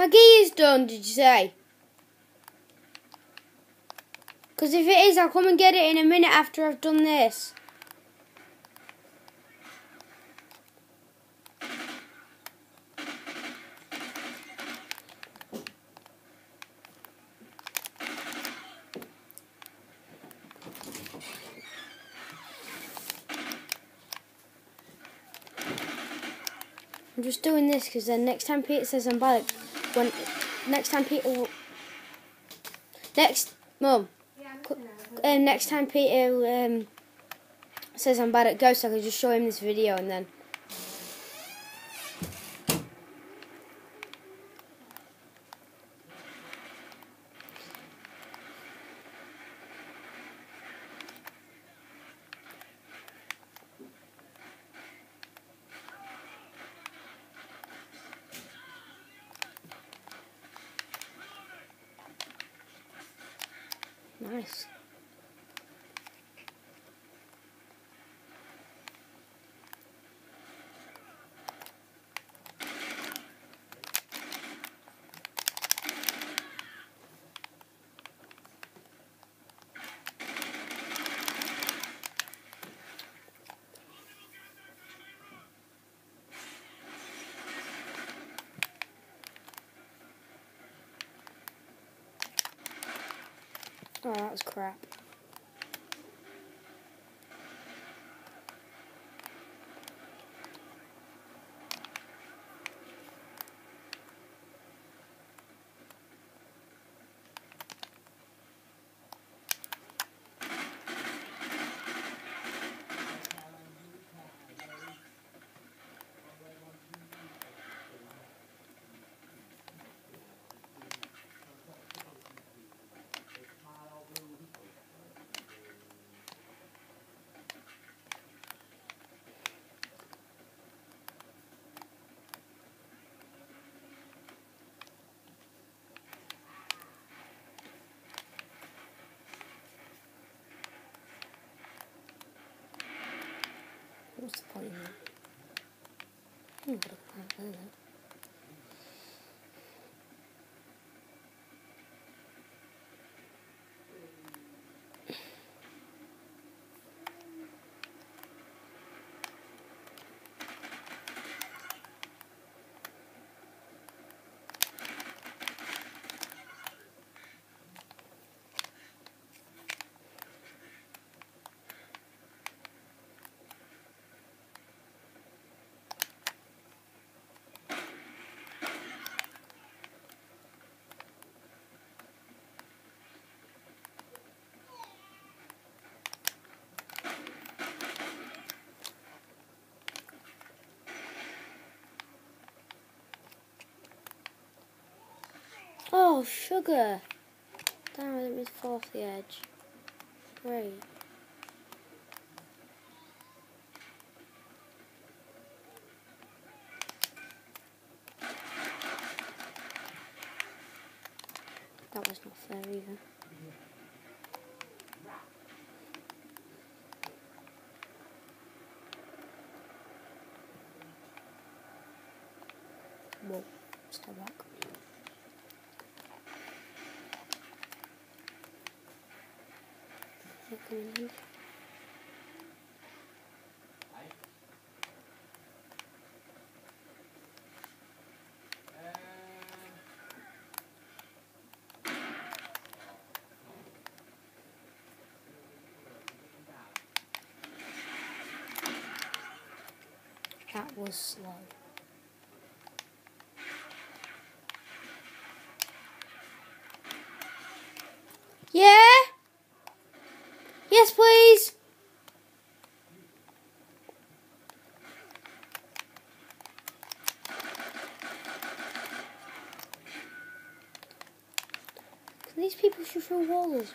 My gear is done, did you say? Because if it is, I'll come and get it in a minute after I've done this. I'm just doing this because then next time Peter says I'm back, when next time Peter, will, next mum, um, next time Peter um, says I'm bad at ghosts, I can just show him this video and then. Nice. Oh, that was crap. What's the point in that? Hmm, what a Oh, sugar! Damn, I didn't off the edge. Great. That was not fair either. Whoa, step back. Recommend. That was slow. Yeah? Yes, please. Can these people shoot through walls?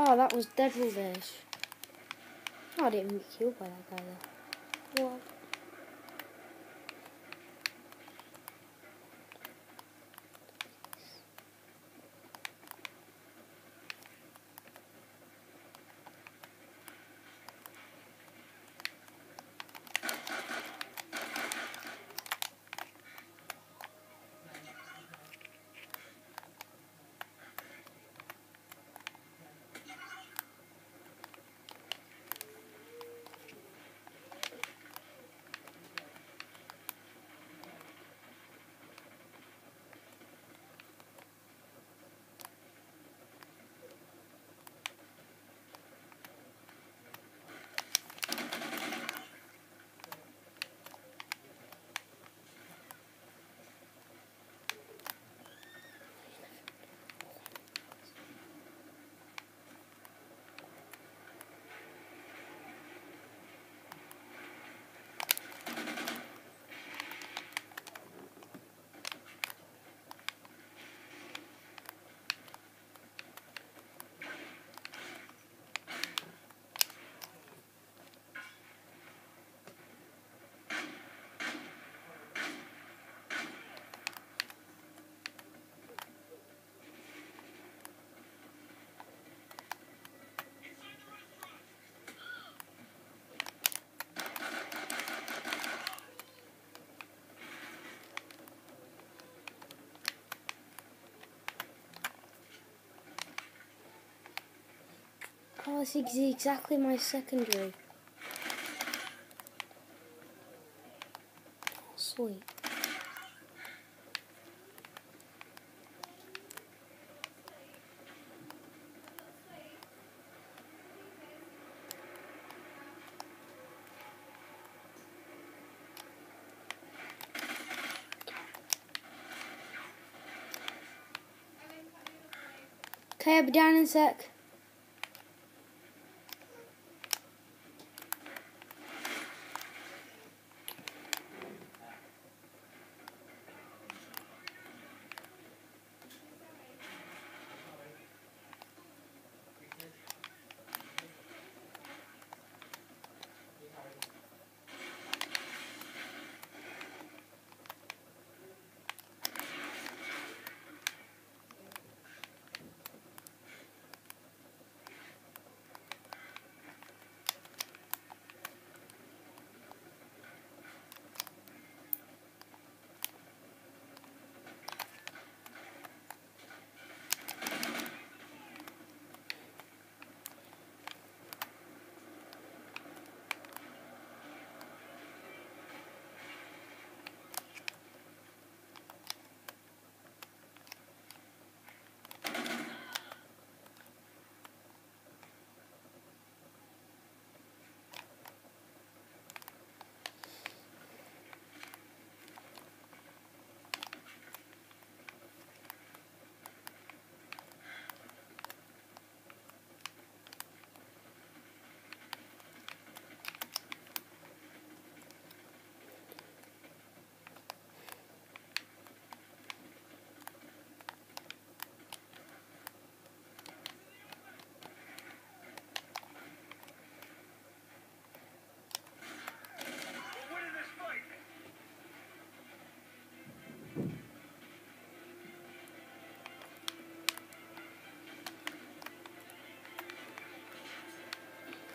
Oh, that was rubbish. Oh, I didn't get killed by that guy though. What? Oh, this exactly my secondary. Sweet. Okay, I'll be down in a sec.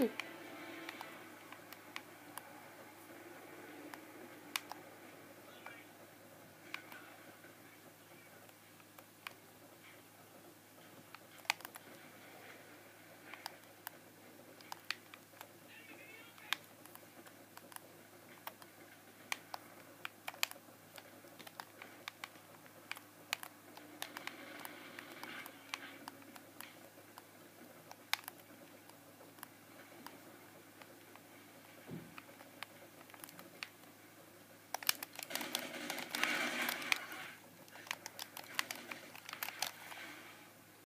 Hmm.